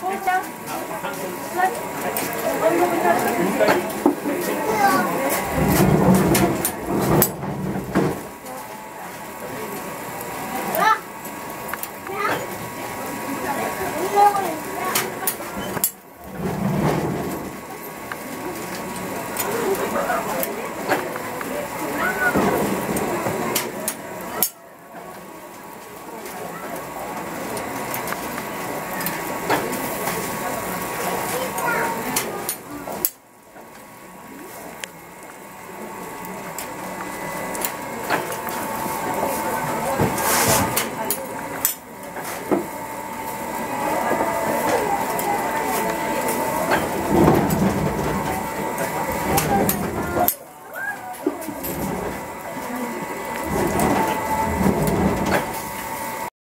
紅茶